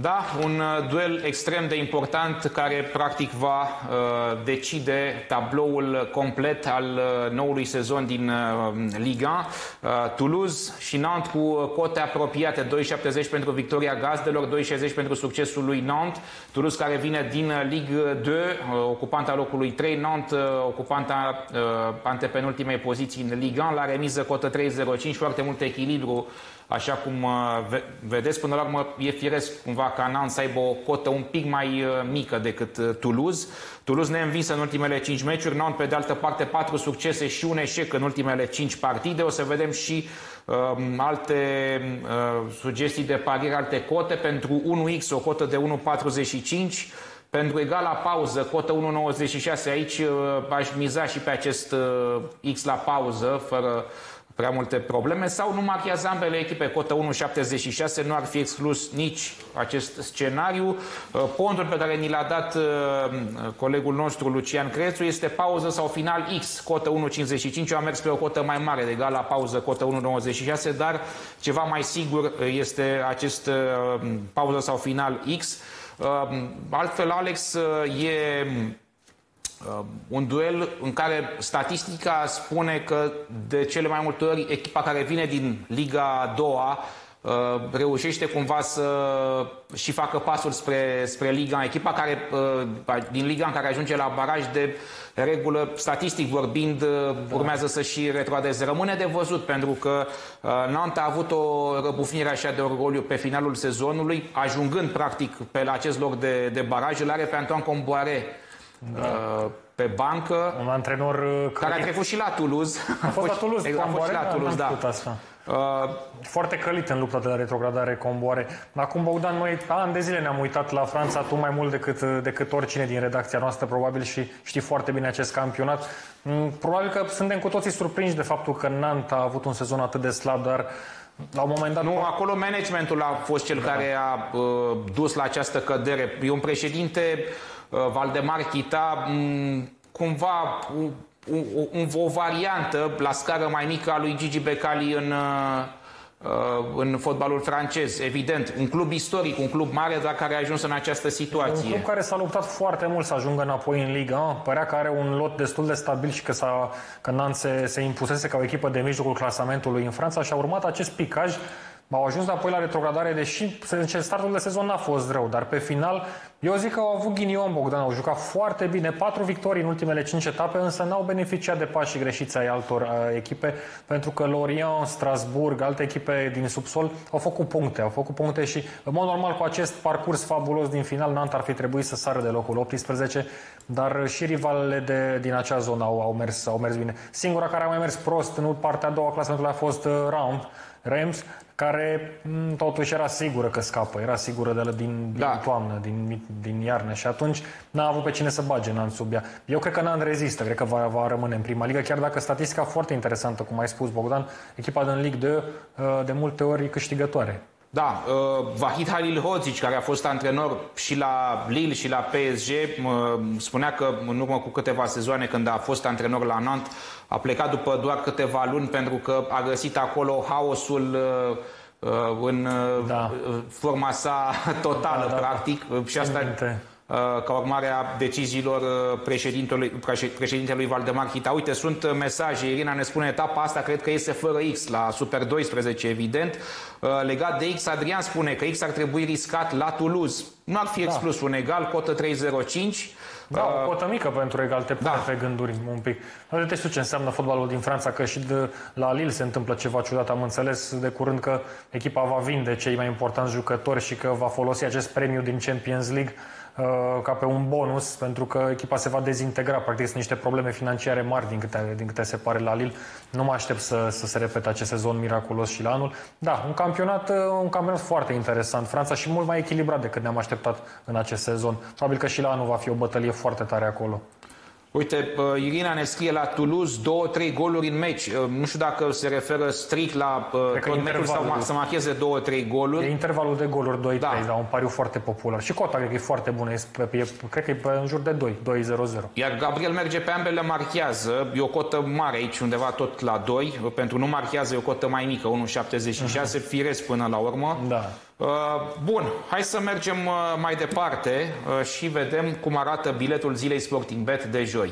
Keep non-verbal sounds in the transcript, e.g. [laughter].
Da, un uh, duel extrem de important care practic va uh, decide tabloul complet al uh, noului sezon din uh, Liga. Uh, Toulouse și Nantes cu cote apropiate, 2,70 pentru victoria gazdelor, 2,60 pentru succesul lui Nantes. Toulouse care vine din Ligue 2, uh, ocupanta locului 3, Nantes uh, ocupanta uh, antepenultimei poziții în Liga 1, la remiză cotă 3,05, foarte mult echilibru Așa cum uh, vedeți, până la urmă e firesc cumva ca Nantes să aibă o cotă un pic mai uh, mică decât uh, Toulouse. Toulouse neînvinsă în ultimele 5 meciuri, Nantes pe de altă parte 4 succese și un eșec în ultimele 5 partide. O să vedem și um, alte uh, sugestii de pariere, alte cote. Pentru 1x o cotă de 1,45 pentru egala pauză, cotă 1,96 aici aș miza și pe acest X la pauză, fără prea multe probleme sau nu marchează ambele echipe cotă 1.76, nu ar fi exclus nici acest scenariu. Uh, pontul pe care ni l-a dat uh, colegul nostru Lucian Crețu este pauză sau final X, cotă 1.55, eu am mers pe o cotă mai mare, de la pauză cotă 1.96, dar ceva mai sigur este acest uh, pauză sau final X. Altfel, Alex, e Uh, un duel în care statistica spune că de cele mai multe ori echipa care vine din Liga a doua uh, reușește cumva să și facă pasul spre, spre Liga, echipa care, uh, din Liga în care ajunge la baraj de regulă, statistic vorbind, da. urmează să și retroadeze. Rămâne de văzut, pentru că Nantes a avut o răbufnire așa de orgoliu pe finalul sezonului, ajungând practic pe la acest loc de, de baraj, îl are pe Antoine Comboare da. Uh, pe bancă. Un antrenor uh, care a trecut și la Toulouse. A fost la [laughs] Toulouse, a fost și la Toulouse, da. Asta. Uh, Foarte călit în lupta de la retrogradare Comboare. Acum, Bogdan, noi ani de zile ne-am uitat la Franța, tu mai mult decât, decât oricine din redacția noastră, probabil, și știi foarte bine acest campionat. Mm, probabil că suntem cu toții surprinși de faptul că Nantes a avut un sezon atât de slab, dar la un moment dat... Nu, acolo managementul a fost cel da. care a uh, dus la această cădere. E un președinte uh, Uh, Valdemar Chita mm, cumva o, o variantă la scară mai mică a lui Gigi Becali în, uh, uh, în fotbalul francez, evident. Un club istoric, un club mare, dar care a ajuns în această situație. Un club care s-a luptat foarte mult să ajungă înapoi în Liga. Părea că are un lot destul de stabil și că, s-a, că Nantes se, se impusese ca o echipă de mijlocul clasamentului în Franța și a urmat acest picaj au ajuns apoi la retrogradare, deși startul de sezon n-a fost rău, dar pe final eu zic că au avut ghinion Bogdan, au jucat foarte bine, patru victorii în ultimele cinci etape, însă n-au beneficiat de pașii greșiți ai altor uh, echipe, pentru că Lorient, Strasburg, alte echipe din subsol au făcut puncte, au făcut puncte și, în mod normal, cu acest parcurs fabulos din final, Nant ar fi trebuit să sară de locul 18, dar și rivalele de, din acea zonă au, au, mers, au mers bine. Singura care a mai mers prost în partea a doua clasamentului a fost uh, Round, Reims, care mm, totuși era sigură că scapă, era sigură de la, din, da. din toamnă, din, din iarnă și atunci n-a avut pe cine să bage în sub ea. Eu cred că n-a rezistă, cred că va, va rămâne în prima ligă, chiar dacă statistica foarte interesantă, cum ai spus Bogdan, echipa din Ligue 2 uh, de multe ori câștigătoare. Da, uh, Vahid Halil Hodzic, care a fost antrenor și la Lille și la PSG, uh, spunea că în urmă cu câteva sezoane când a fost antrenor la Nantes, a plecat după doar câteva luni pentru că a găsit acolo haosul uh, uh în uh, da. forma sa totală, da, da, practic. Și asta... Minte Uh, ca urmare a deciziilor uh, președintelui, președintelui Valdemar Hita. Uite, sunt uh, mesaje. Irina ne spune etapa asta, cred că este fără X, la Super 12, evident. Legat de X, Adrian spune că X ar trebui riscat la Toulouse. Nu ar fi da. exclus da. un egal, cotă 305. Da, uh, o cotă mică pentru egal, te pune da. pe gânduri un pic. Nu te știu ce înseamnă fotbalul din Franța, că și de, la Lille se întâmplă ceva ciudat. Am înțeles de curând că echipa va vinde cei mai importanți jucători și că va folosi acest premiu din Champions League Uh, ca pe un bonus, pentru că echipa se va dezintegra. Practic sunt niște probleme financiare mari din câte, din câte se pare la Lille. Nu mă aștept să, să se repete acest sezon miraculos și la anul. Da, un campionat, uh, un campionat foarte interesant. Franța și mult mai echilibrat decât ne-am așteptat în acest sezon. Probabil că și la anul va fi o bătălie foarte tare acolo. Uite, Irina ne scrie la Toulouse două, trei goluri în meci. Nu știu dacă se referă strict la tot meciul sau să marcheze două, trei goluri. E intervalul de goluri 2-3, da. da, un pariu foarte popular. Și cota cred că e foarte bună, e, e, cred că e în jur de 2, 2-0-0. Iar Gabriel merge pe ambele, marchează. E o cotă mare aici, undeva tot la 2. Pentru nu marchează e o cotă mai mică, 1,76, uh-huh. firesc până la urmă. Da. Bun, hai să mergem mai departe și vedem cum arată biletul zilei Sporting Bet de joi.